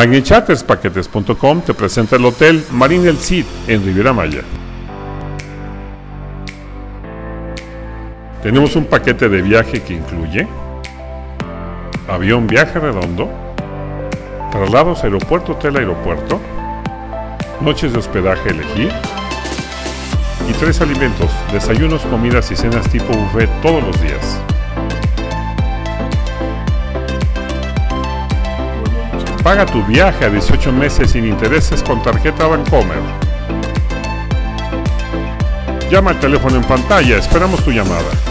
AgniChartersPaquetes.com te presenta el Hotel Marine El Cid en Riviera Maya. Tenemos un paquete de viaje que incluye avión viaje redondo, traslados aeropuerto hotel aeropuerto, noches de hospedaje elegir y tres alimentos, desayunos, comidas y cenas tipo buffet todos los días. Paga tu viaje a 18 meses sin intereses con tarjeta Bancomer. Llama al teléfono en pantalla, esperamos tu llamada.